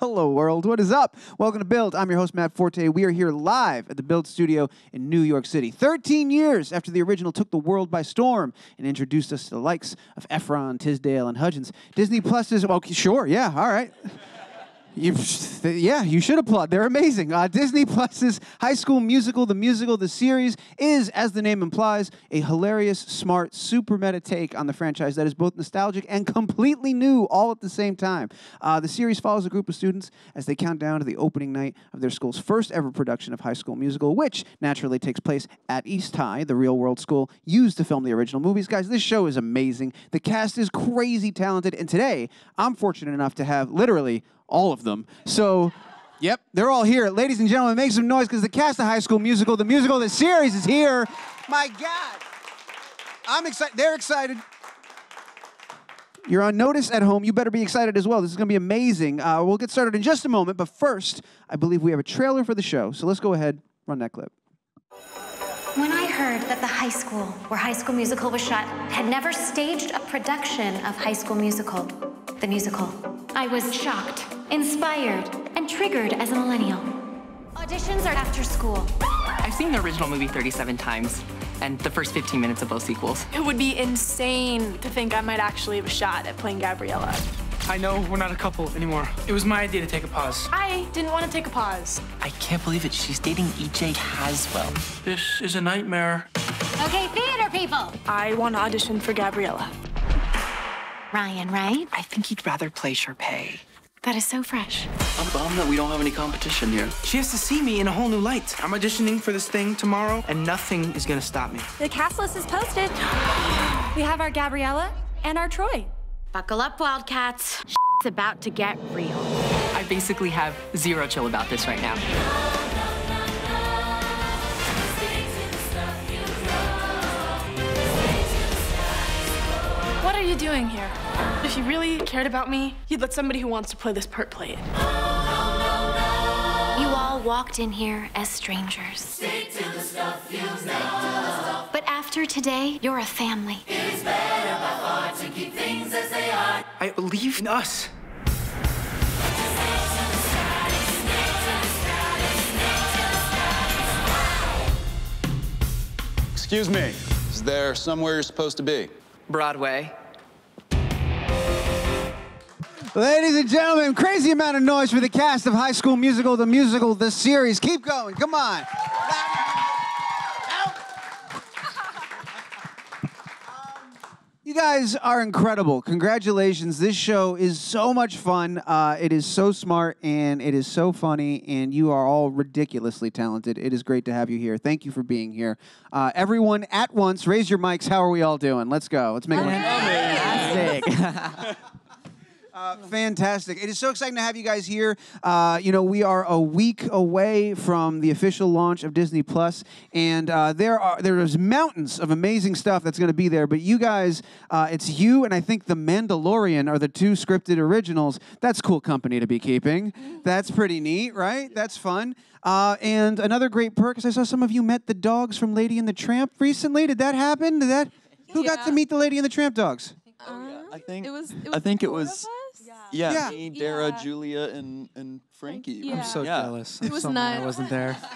Hello, world. What is up? Welcome to Build. I'm your host, Matt Forte. We are here live at the Build Studio in New York City. 13 years after the original took the world by storm and introduced us to the likes of Efron, Tisdale, and Hudgens. Disney Plus is, okay, sure, yeah, all right. You, yeah, you should applaud. They're amazing. Uh, Disney Plus's High School Musical, the musical, the series is, as the name implies, a hilarious, smart, super meta take on the franchise that is both nostalgic and completely new all at the same time. Uh, the series follows a group of students as they count down to the opening night of their school's first ever production of High School Musical, which naturally takes place at East High, the real world school used to film the original movies. Guys, this show is amazing. The cast is crazy talented, and today I'm fortunate enough to have literally all of them. So, yep, they're all here. Ladies and gentlemen, make some noise because the cast of High School Musical, the musical, the series is here. My God. I'm excited. They're excited. You're on notice at home. You better be excited as well. This is going to be amazing. Uh, we'll get started in just a moment, but first, I believe we have a trailer for the show. So let's go ahead, run that clip. When I heard that the high school where High School Musical was shot had never staged a production of High School Musical, the musical, I was shocked, inspired, and triggered as a millennial. Auditions are after school. I've seen the original movie 37 times, and the first 15 minutes of both sequels. It would be insane to think I might actually have a shot at playing Gabriella. I know we're not a couple anymore. It was my idea to take a pause. I didn't want to take a pause. I can't believe it. She's dating EJ Caswell. This is a nightmare. Okay, theater people. I want to audition for Gabriella. Ryan, right? I think he'd rather play Sharpay. That is so fresh. I'm bummed that we don't have any competition here. She has to see me in a whole new light. I'm auditioning for this thing tomorrow, and nothing is gonna stop me. The cast list is posted. we have our Gabriella and our Troy. Buckle up, Wildcats. It's about to get real. I basically have zero chill about this right now. You doing here? If you really cared about me, you'd let somebody who wants to play this part play it. You all walked in here as strangers. But after today, you're a family. It is better about to keep things as they are. I believe in us. Excuse me, is there somewhere you're supposed to be? Broadway. Ladies and gentlemen, crazy amount of noise for the cast of High School Musical, the musical, the series. Keep going. Come on. You guys are incredible. Congratulations. This show is so much fun. Uh, it is so smart and it is so funny, and you are all ridiculously talented. It is great to have you here. Thank you for being here. Uh, everyone at once, raise your mics. How are we all doing? Let's go. Let's make one. Fantastic. Uh, fantastic. It is so exciting to have you guys here. Uh, you know, we are a week away from the official launch of Disney Plus, and uh, there are there's mountains of amazing stuff that's going to be there. But you guys, uh, it's you and I think The Mandalorian are the two scripted originals. That's cool company to be keeping. That's pretty neat, right? That's fun. Uh, and another great perk is I saw some of you met the dogs from Lady and the Tramp recently. Did that happen? Did that? Who got to meet the Lady and the Tramp dogs? I think It was. It I was think it four of was us? yeah, Yeah. me, Dara, Yeah. Julia, and and Frankie. I'm I'm so Yeah. jealous. It I'm was so mad nice. I wasn't there.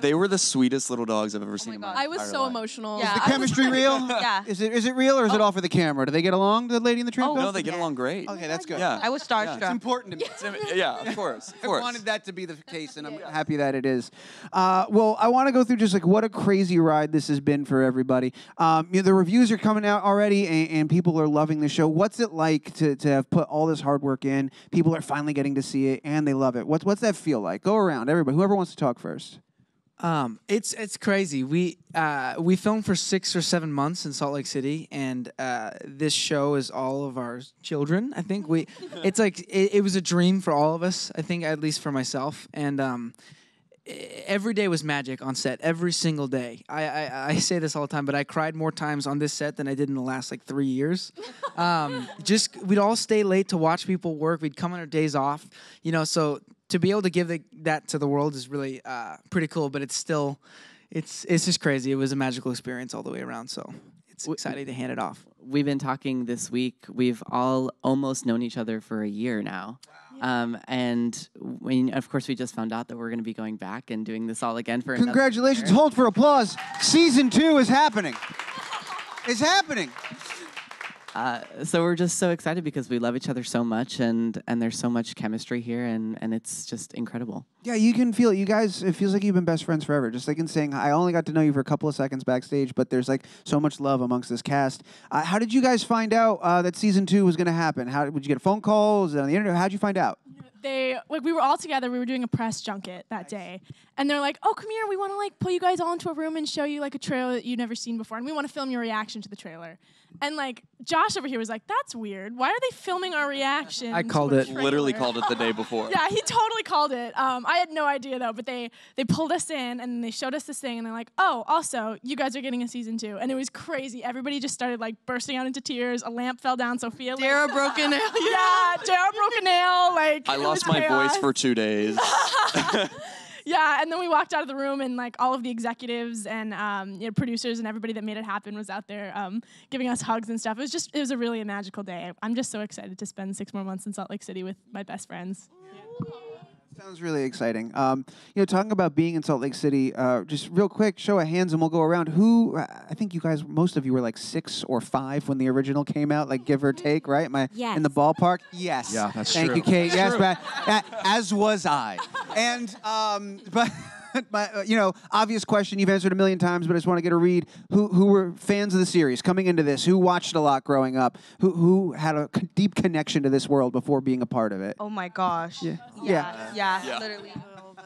They were the sweetest little dogs I've ever seen in my I was entire so life. emotional. Yeah. The I was chemistry pretty- real? Yeah. Is it is it real or is it all for the camera? Do they get along, the Lady in the Tramp Oh. No, they get along great. Okay, that's good. Yeah. I was It's starstruck. important to me. yeah, of course, of I course. wanted that to be the case, and I'm happy that it is. Uh, well, I want to go through just like what a crazy ride this has been for everybody. Um, you know, the reviews are coming out already, and, and people are loving the show. What's it like to, to have put all this hard work in? People are finally getting to see it, and they love it. What's that feel like? Go around, everybody. Whoever wants to talk first. Um, it's it's crazy. We uh, we filmed for six or seven months in Salt Lake City, and uh, this show is all of our children. I think we, it's like it, it was a dream for all of us. I think at least for myself, and um, every day was magic on set. Every single day. I, I I say this all the time, but I cried more times on this set than I did in the last like three years. Um, just we'd all stay late to watch people work. We'd come on our days off, you know. So to be able to give the, that to the world is really uh, pretty cool. But it's still, it's it's just crazy. It was a magical experience all the way around. So it's exciting to hand it off. We've been talking this week. We've all almost known each other for a year now. Um, and we, of course, we just found out that we're going to be going back and doing this all again for Congratulations. Hold for applause. Season two is happening. It's happening. Uh, so we're just so excited because we love each other so much, and and there's so much chemistry here, and and it's just incredible. Yeah, you can feel it. You guys, it feels like you've been best friends forever. Just like in saying, I only got to know you for a couple of seconds backstage, but there's like so much love amongst this cast. Uh, how did you guys find out uh, that season two was going to happen? How did you get a phone call? Was it on the internet? How'd you find out? they like we were all together we were doing a press junket that day and they're like oh come here we want to like pull you guys all into a room and show you like a trailer that you've never seen before and we want to film your reaction to the trailer and like josh over here was like that's weird why are they filming our reaction I to called a it. Literally called it the day before. yeah he totally called it um, i had no idea though but they they pulled us in and they showed us this thing and they're like oh also you guys are getting a season two and it was crazy everybody just started like bursting out into tears a lamp fell down sofia Dara broke a nail. yeah Dara broke a nail like I lost my chaos. voice for two days. Yeah, and then we walked out of the room, and like all of the executives and um, you know, producers and everybody that made it happen was out there um, giving us hugs and stuff. It was just, it was a really magical day. I'm just so excited to spend six more months in Salt Lake City with my best friends. Sounds really exciting. Um, you know, talking about being in Salt Lake City, uh, just real quick, show of hands, and we'll go around. Who? uh, I think you guys, most of you were like six or five when the original came out, like give or take, right? Am I in the ballpark? Yes. Yeah, that's Thank true. you, Kate. yes, but uh, as was I. And um, but. My, uh, you know, obvious question you've answered a million times, but I just want to get a read. Who who were fans of the series coming into this? Who watched a lot growing up? Who who had a deep connection to this world before being a part of it? Oh my gosh. Yeah. Yeah. Yeah. Yeah. Literally.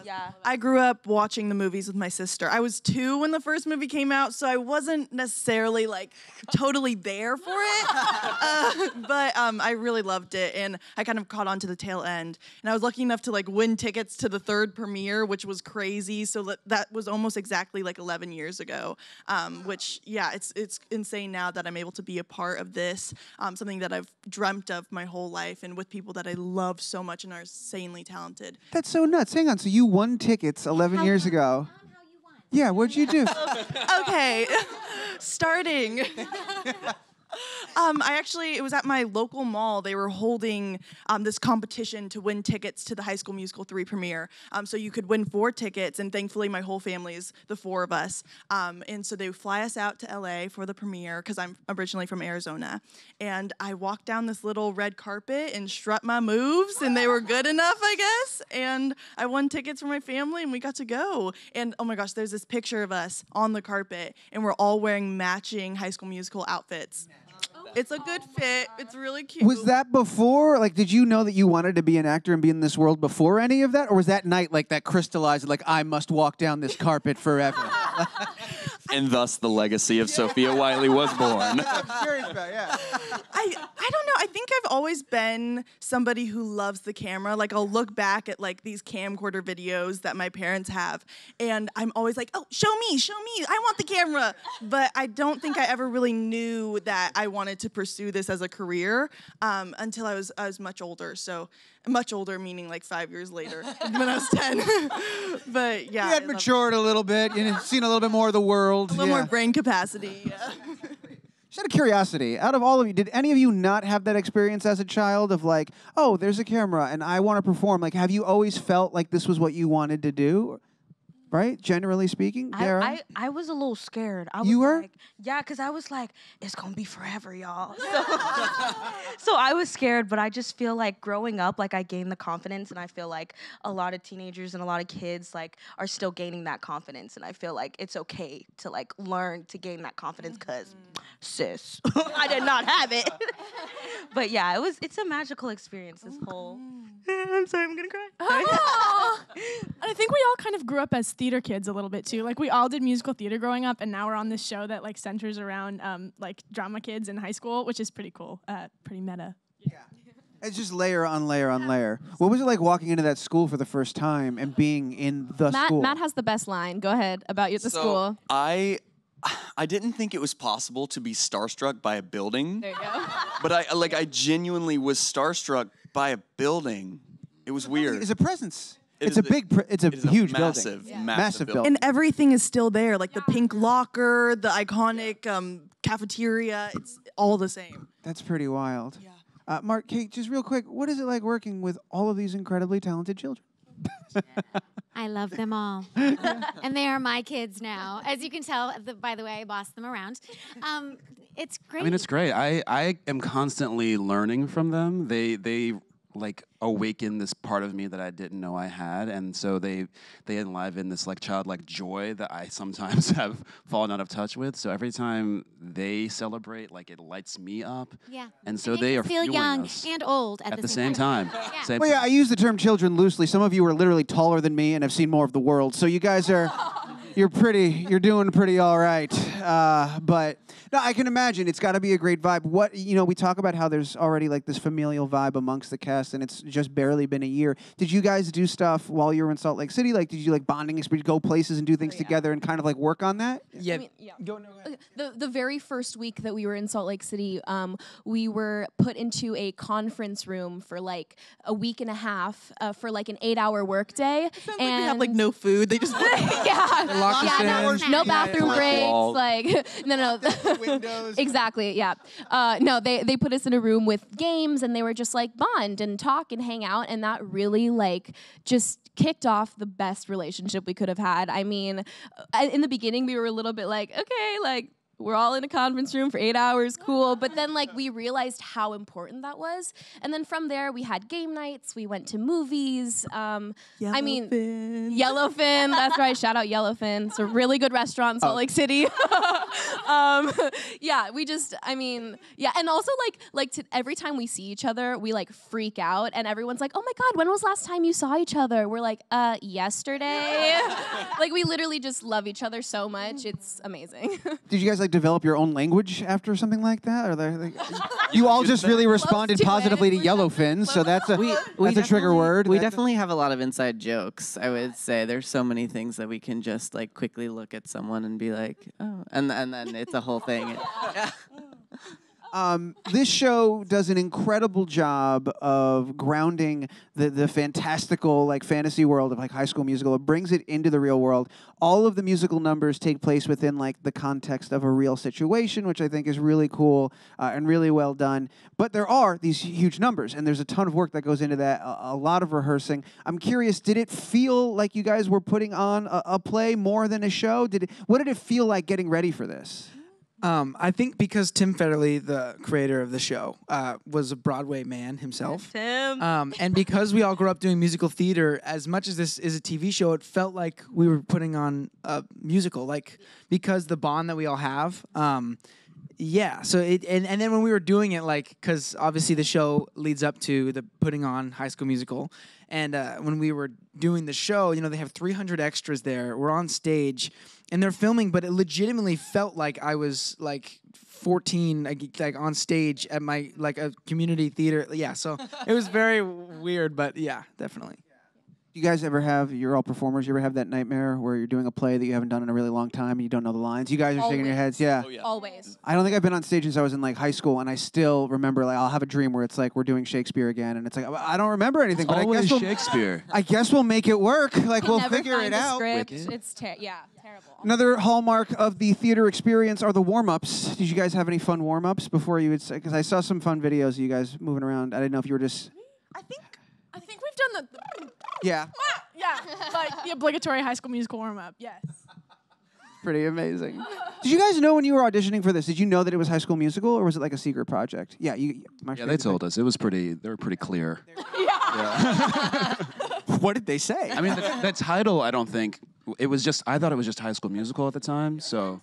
Yeah. I grew up watching the movies with my sister. I was two when the first movie came out, so I wasn't necessarily like totally there for it. uh, but um, I really loved it, and I kind of caught on to the tail end. And I was lucky enough to like win tickets to the third premiere, which was crazy. So that- that was almost exactly like 11 years ago. Um, which yeah, it's it's insane now that I'm able to be a part of this, um, something that I've dreamt of my whole life, and with people that I love so much and are insanely talented. That's so nuts. Hang on. So you won tickets 11 years ago. Yeah, what'd you do? okay, starting. Um, I actually, it was at my local mall. They were holding um, this competition to win tickets to the High School Musical 3 premiere. Um, so you could win four tickets, and thankfully, my whole family is the four of us. Um, and so they fly us out to LA for the premiere because I'm originally from Arizona. And I walked down this little red carpet and strut my moves, and they were good enough, I guess. And I won tickets for my family, and we got to go. And oh my gosh, there's this picture of us on the carpet, and we're all wearing matching High School Musical outfits. It's a good fit. It's really cute. Was that before? Like, did you know that you wanted to be an actor and be in this world before any of that? Or was that night like that crystallized, like, I must walk down this carpet forever? and thus the legacy of Sofia Wylie was born. I'm curious about, yeah. I I don't know. I think I've always been somebody who loves the camera. Like I'll look back at like these camcorder videos that my parents have, and I'm always like, "Oh, show me, show me! I want the camera." But I don't think I ever really knew that I wanted to pursue this as a career um, until I was I was much older. So much older, meaning like five years later when I was ten. but yeah, You had matured a little bit, you know, seen a little bit more of the world. a little yeah. more brain capacity. Yeah. Just out of curiosity, out of all of you, did any of you not have that experience as a child of like, oh, there's a camera and I want to perform? Like, have you always felt like this was what you wanted to do? Right? Generally speaking, I, Dara? I, I was a little scared. I was You were? Like, yeah, because I was like, it's going to be forever, y'all. So, so I was scared, but I just feel like growing up, like I gained the confidence, and I feel like a lot of teenagers and a lot of kids like are still gaining that confidence, and I feel like it's okay to like learn to gain that confidence because, sis, I did not have it. but yeah, it was it's a magical experience. This whole. I'm sorry, I'm gonna cry. Aw. and I think we all kind of grew up as theater kids a little bit too. Like we all did musical theater growing up, and now we're on this show that like centers around um, like drama kids in high school, which is pretty cool. Uh, pretty meta. Yeah. It's just layer on layer on layer. What was it like walking into that school for the first time and being in the Matt, school? Matt has the best line. Go ahead about you at the So, school. I I didn't think it was possible to be starstruck by a building, There you go. but I like I genuinely was starstruck by a building. It was weird. It's a presence. It it's a big, pr- it's a it is a huge massive, building, massive building. And everything is still there, like the pink locker, the iconic um, cafeteria. It's all the same. That's pretty wild. Yeah. Uh, Mark, Kate, just real quick, what is it like working with all of these incredibly talented children? I love them all. and they are my kids now. As you can tell, the, by the way, I boss them around. Um, it's great. I mean, it's great. I, I am constantly learning from them. They they like awaken this part of me that I didn't know I had, and so they they enliven this like childlike joy that I sometimes have fallen out of touch with. So every time they celebrate, like it lights me up. Yeah. And so It makes they us are feel young us and old at, at the same time. Same Well, yeah, I use the term children loosely. Some of you are literally taller than me and have seen more of the world. So you guys are, you're pretty, you're doing pretty all right. Uh, but no, I can imagine it's got to be a great vibe. What you know, we talk about how there's already like this familial vibe amongst the cast, and it's just barely been a year. Did you guys do stuff while you were in Salt Lake City? Like, did you like bonding experience, go places and do things together, and kind of like work on that? Yeah. Yeah. The the very first week that we were in Salt Lake City, um, we were put into a conference room for like a week and a half uh, for like an eight hour workday. and They have like no food. They just yeah, They lock us yeah, no, no bathroom breaks. Like no, no, exactly. Yeah, uh, no, they they put us in a room with games, and they were just like bond and talk and hang out, and that really like just kicked off the best relationship we could have had. I mean, uh, in the beginning, we were a little bit like, okay, like we're all in a conference room for eight hours, cool. But then, like, we realized how important that was. And then from there, we had game nights, we went to movies. Um, I mean, Yellowfin, that's right. Shout out Yellowfin. It's a really good restaurant in Salt Lake City. um, yeah, we just, I mean, yeah. And also, like, like to, every time we see each other, we like freak out, and everyone's like, oh my God, when was last time you saw each other? We're like, uh, yesterday. like, we literally just love each other so much. It's amazing. Did you guys like develop your own language after something like that, or they, like, you all just really responded positively to yellowfin? So that's a we, that's we a trigger definitely- word. We That- definitely have a lot of inside jokes. I would say there's so many things that we can just like quickly look at someone and be like, oh, and and then it's a whole thing. Um, this show does an incredible job of grounding the, the fantastical like fantasy world of like High School Musical. It brings it into the real world. All of the musical numbers take place within like the context of a real situation, which I think is really cool uh, and really well done. But there are these huge numbers, and there's a ton of work that goes into that. A, a lot of rehearsing. I'm curious, did it feel like you guys were putting on a, a play more than a show? Did it, what did it feel like getting ready for this? Um, I think because Tim Federle, the creator of the show, uh, was a Broadway man himself. Tim. Um, and because we all grew up doing musical theater, as much as this is a TV show, it felt like we were putting on a musical. Like because the bond that we all have. Um, yeah. So it and, and then when we were doing it, like because obviously the show leads up to the putting on High School Musical, and uh, when we were doing the show, you know, they have 300 extras there. We're on stage, and they're filming, but it legitimately felt like I was like 14, like, like on stage at my like a community theater. Yeah. So it was very weird, but yeah, definitely. you guys ever have you're all performers you ever have that nightmare where you're doing a play that you haven't done in a really long time and you don't know the lines you guys are shaking your heads oh, yeah Always. I don't think I've been on stage since I was in like high school, and I still remember like I'll have a dream where it's like we're doing Shakespeare again, and it's like I don't remember anything, but I always guess we'll, Shakespeare. I guess we'll make it work. Like we'll Never figure find it a out. Script. It's ter- yeah, terrible. Another hallmark of the theater experience are the warm-ups. Did you guys have any fun warm-ups before you would say? Because I saw some fun videos of you guys moving around. I didn't know if you were just I think I think we've done the yeah, ah, yeah, like the obligatory High School Musical warm up. Yes. pretty amazing. Did you guys know when you were auditioning for this? Did you know that it was High School Musical, or was it like a secret project? Yeah, you. Mark, Yeah, they told us it was pretty. They were pretty clear. yeah. what did they say? I mean, the, the title. I don't think it was just. I thought it was just High School Musical at the time. So,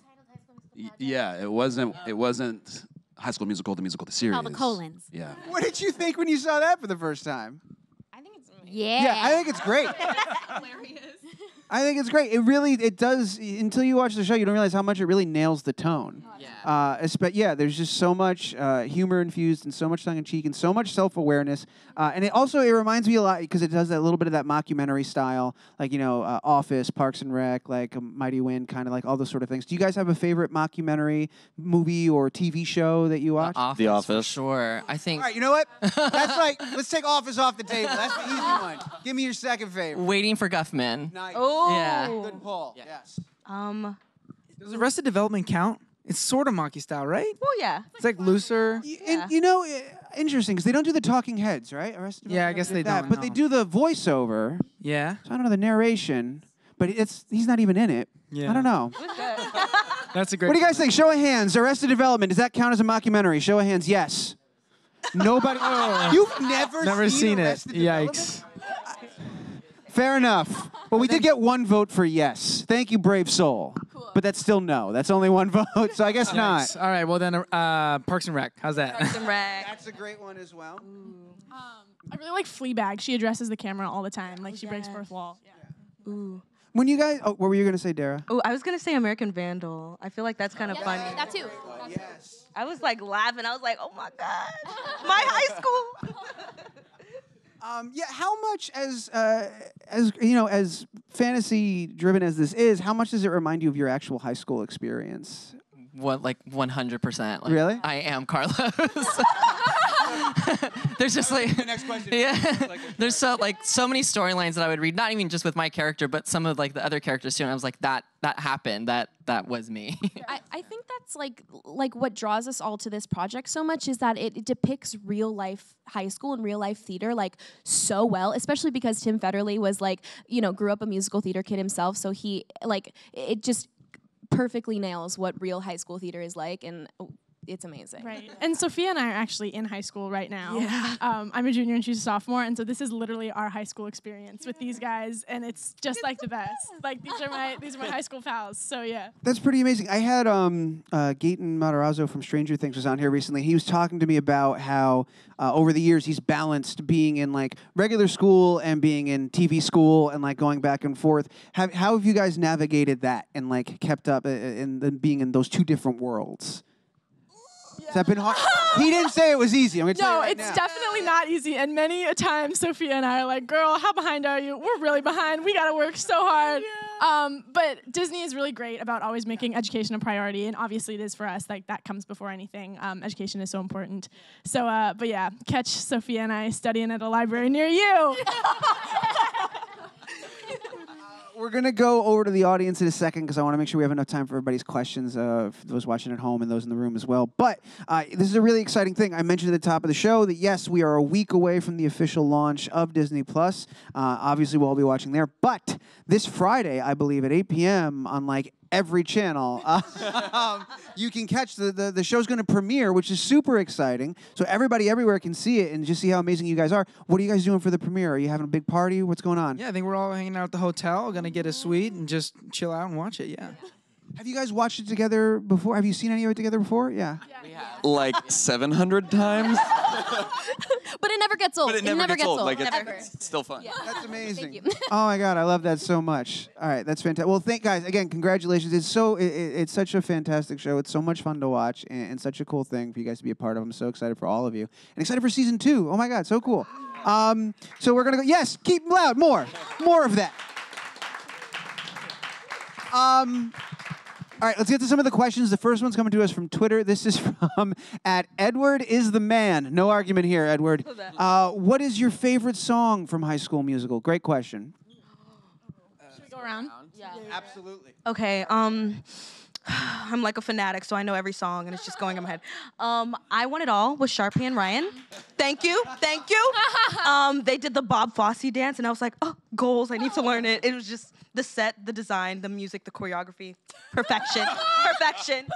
y- yeah, it wasn't. It wasn't High School Musical, the musical, the series. All the colons. Yeah. What did you think when you saw that for the first time? I think it's amazing. Yeah. Yeah, I think it's great. I think it's great. It really, it does. Until you watch the show, you don't realize how much it really nails the tone. Yeah. Uh, espe- yeah. There's just so much uh, humor infused and so much tongue in cheek and so much self awareness. Uh, and it also it reminds me a lot because it does that little bit of that mockumentary style, like you know, uh, Office, Parks and Rec, like um, Mighty Wind, kind of like all those sort of things. Do you guys have a favorite mockumentary movie or TV show that you watch? Office, The Office. Sure. I think All right, you know what? That's like let's take Office off the table. That's the easy one. Give me your second favorite. Waiting for Guffman. Nice. Oh. Yeah. Good pull. Yes. Um. Does Arrested Development count? It's sort of monkey style, right? Well, yeah. It's like looser. And, you know, eh, interesting because they don't do the talking heads, right? Arrested Yeah, I Development guess did they that, don't, But they no. do the voiceover. Yeah. So I don't know the narration, but it's he's not even in it. Yeah. I don't know. That's a great. What do you guys think? Show of hands. Arrested Development. Does that count as a mockumentary? Show of hands. Yes. Nobody. You've never Never seen it. Arrested Development? Yikes. Fair enough. Well, we did get one vote for yes. Thank you, brave soul. But that's still no. That's only one vote, so I guess not. All right. Well then, uh, Parks and Rec. How's that? Parks and Rec. That's a great one as well. I really like Fleabag. She addresses the camera all the time. Like she breaks fourth wall. Yeah. Ooh. When you guys, oh, what were you gonna say, Dara? Oh, I was gonna say American Vandal. I feel like that's kind of funny. That too. Yes. I was like laughing. I was like, oh my god, my high school. Um, yeah, how much as uh, as you know, as fantasy driven as this is, how much does it remind you of your actual high school experience? What like 100%. Really? I am Carlos. There's just like the next question. Yeah. There's so like so many storylines that I would read, not even just with my character, but some of like the other characters too. And I was like, that that happened. That that was me. I, I think that's like like what draws us all to this project so much is that it, it depicts real life high school and real life theater like so well, especially because Tim Federle was like, you know, grew up a musical theater kid himself. So he like it just perfectly nails what real high school theater is like and oh, it's amazing. Right. And Sofia and I are actually in high school right now. Yeah. Um, I'm a junior and she's a sophomore, and so this is literally our high school experience with these guys, and it's just like the best. Like these are my these are my high school pals. So yeah. That's pretty amazing. I had um, uh, Gaten Matarazzo from Stranger Things was on here recently. He was talking to me about how uh, over the years he's balanced being in like regular school and being in TV school and like going back and forth. Have, how have you guys navigated that and like kept up uh, in being in those two different worlds? Has that been hard? he didn't say it was easy. I'm gonna No, you right it's now. definitely not easy. And many a time, Sofia and I are like, "Girl, how behind are you? We're really behind. We gotta work so hard." Um, but Disney is really great about always making education a priority, and obviously it is for us. Like that comes before anything. Um, education is so important. So, uh, but yeah, catch Sofia and I studying at a library near you. We're gonna go over to the audience in a second because I want to make sure we have enough time for everybody's questions, uh, those watching at home and those in the room as well. But uh, this is a really exciting thing. I mentioned at the top of the show that yes, we are a week away from the official launch of Disney Plus. Uh, obviously, we'll all be watching there. But this Friday, I believe at 8 p.m. on like every channel, um, you can catch the the, the show's going to premiere, which is super exciting. So everybody everywhere can see it and just see how amazing you guys are. What are you guys doing for the premiere? Are you having a big party? What's going on? Yeah, I think we're all hanging out at the hotel, gonna get a suite and just chill out and watch it. Yeah. Have you guys watched it together before? Have you seen any of it together before? Yeah. Yeah. Like 700 times? But it never gets old. But it never, gets, old. Like it's, Never. it's still fun. Yeah. That's amazing. you. oh my god, I love that so much. All right, that's fantastic. Well, thank guys again. Congratulations. It's so it, it- it's such a fantastic show. It's so much fun to watch and, and such a cool thing for you guys to be a part of. I'm so excited for all of you and excited for season two. Oh my god, so cool. Um, so we're gonna go. Yes, keep loud. More, more of that. Um. All right, let's get to some of the questions. The first one's coming to us from Twitter. This is from at Edward is the man. No argument here, Edward. Uh, what is your favorite song from High School Musical? Great question. Should we go around? Yeah. Absolutely. Okay. Um, I'm like a fanatic, so I know every song, and it's just going in my head. Um, I want it all with Sharpay and Ryan. Thank you, thank you. Um, they did the Bob Fosse dance, and I was like, oh, goals. I need to learn it. It was just the set, the design, the music, the choreography, perfection, perfection.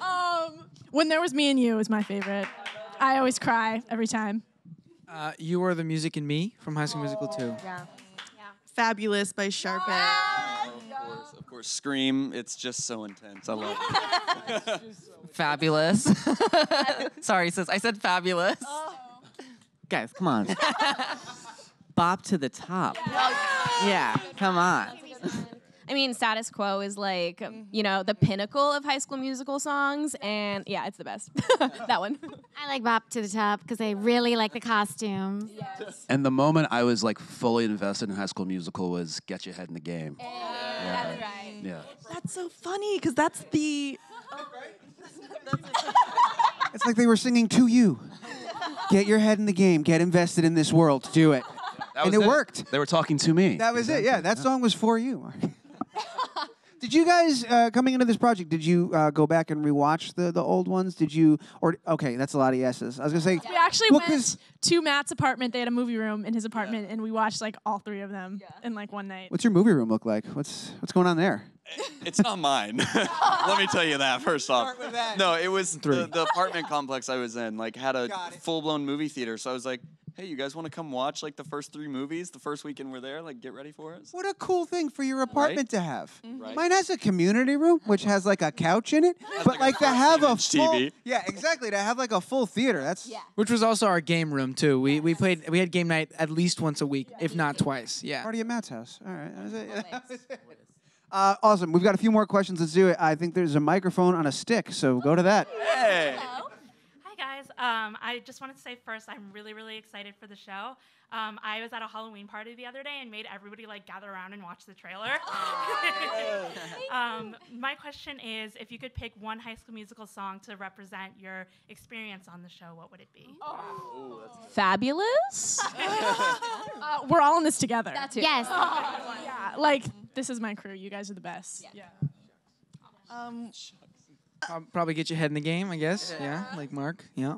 Um, when there was me and you is my favorite. I always cry every time. Uh, you are the music in me from High School Musical 2. Yeah. yeah. Fabulous by Sharpay. Of course, of course. Scream, it's just so intense. I love it. fabulous. Sorry, sis. I said fabulous. Guys, come on. Bop to the top. Yeah, come on. I mean, Status Quo is like, um, you know, the mm-hmm. pinnacle of High School Musical songs, and yeah, it's the best. that one. I like Bop to the Top because I really like the costumes. And the moment I was like fully invested in High School Musical was Get Your Head in the Game. yeah. That's right. Yeah. That's so funny because that's the. It's like they were singing to you. Get your head in the game. Get invested in this world. Do it. That and was it, worked. They were talking to me. That was it. Yeah, that song was for you. Did you guys uh, coming into this project? Did you uh, go back and rewatch the the old ones? Did you or okay? That's a lot of yeses. I was gonna say We actually well, went 'cause- to Matt's apartment. They had a movie room in his apartment, and we watched like all three of them in like one night. What's your movie room look like? What's what's going on there? It's not mine. Let me tell you that first off. No, it was Three. the, the apartment complex I was in. Like had a full blown movie theater. So I was like, hey, you guys want to come watch like the first three movies the first weekend we're there? Like get ready for it. What a cool thing for your apartment to have. Right. Mine has a community room which has like a couch in it, but like to have a full TV. yeah exactly to have like a full theater. That's yeah. Which was also our game room too. We we played we had game night at least once a week, if not twice. Yeah. Party at Matt's house. All right. That was it. That was it. Uh, awesome. We've got a few more questions. Let's do it. I think there's a microphone on a stick, so go to that. Hey. Hi guys. Um, I just wanted to say first, I'm really, really excited for the show. Um, I was at a Halloween party the other day and made everybody like gather around and watch the trailer. um, my question is, if you could pick one High School Musical song to represent your experience on the show, what would it be? Fabulous. Uh, we're all in this together. That too. Yes. yeah, like this is my crew. You guys are the best. Yeah. Um, Prob- Probably get your head in the game, I guess. Yeah, like Mark. Yeah.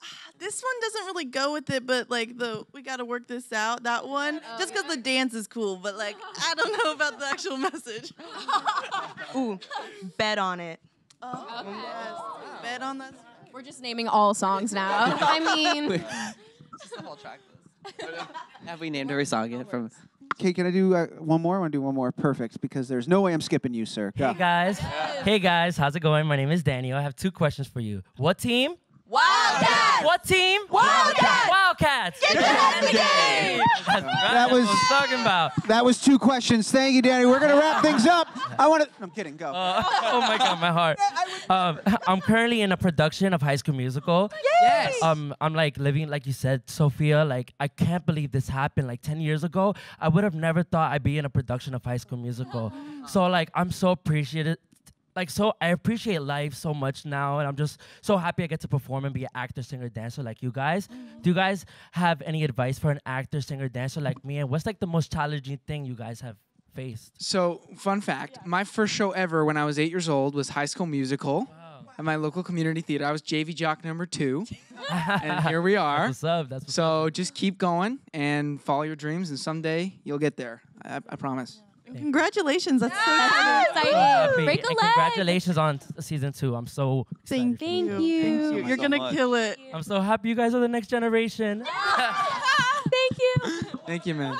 this one doesn't really go with it, but like the we got to work this out. That one, oh, just because the dance is cool, but like I don't know about the actual message. Ooh, bet on it. Oh, yes. Oh. Bet on that. We're just naming all songs now. I mean, uh, Have we named every song yet from? Okay, can I do uh, one more? I want to do one more. Perfect, because there's no way I'm skipping you, sir. Go. Hey guys. Hey guys, how's it going? My name is Daniel. I have two questions for you. What team? Wildcats. What team? Wildcats. Wildcats. Get your head in the game. That's right. That was- what I'm talking about. That was two questions. Thank you, Danny. We're gonna wrap things up. I want to. I'm kidding. Go. Uh, oh my god, my heart. Um, I'm currently in a production of High School Musical. Yes. Um, I'm like living, like you said, Sofia. Like I can't believe this happened. Like 10 years ago, I would have never thought I'd be in a production of High School Musical. So like, I'm so appreciated. Like so, I appreciate life so much now, and I'm just so happy I get to perform and be an actor, singer, dancer like you guys. Mm-hmm. Do you guys have any advice for an actor, singer, dancer like me? And what's like the most challenging thing you guys have faced? So, fun fact my first show ever when I was eight years old was High School Musical at my local community theater. I was JV Jock number two. and here we are. That's what's up. That's what's so, just keep going and follow your dreams, and someday you'll get there. I, I promise. Congratulations, that's so exciting. exciting. Happy. Break a and leg. Congratulations on t- season two. I'm so excited. Thank, for you. Thank you. Thank you. So You're gonna much. kill it. I'm so happy you guys are the next generation. Thank you. Thank you, man.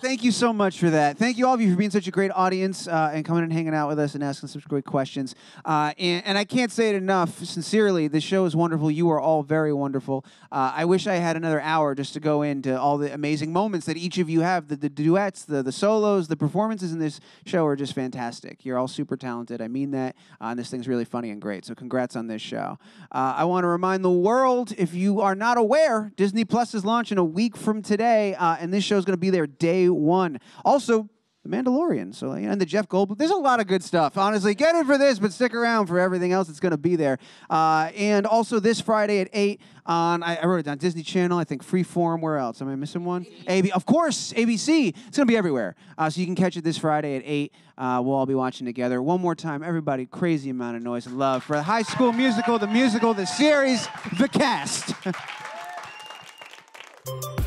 Thank you so much for that. Thank you all of you for being such a great audience uh, and coming and hanging out with us and asking such great questions. Uh, and, and I can't say it enough. Sincerely, the show is wonderful. You are all very wonderful. Uh, I wish I had another hour just to go into all the amazing moments that each of you have. The, the duets, the the solos, the performances in this show are just fantastic. You're all super talented. I mean that. Uh, and this thing's really funny and great. So congrats on this show. Uh, I want to remind the world, if you are not aware, Disney Plus is launching a week from today, uh, and this show is going to be there day one. Also. The Mandalorian, so and the Jeff Goldblum. There's a lot of good stuff. Honestly, get in for this, but stick around for everything else that's going to be there. Uh, and also this Friday at eight on I, I wrote it down Disney Channel. I think Freeform. Where else? Am I missing one? AB, of course, ABC. It's going to be everywhere, uh, so you can catch it this Friday at eight. Uh, we'll all be watching together. One more time, everybody! Crazy amount of noise and love for High School Musical, the musical, the series, the cast.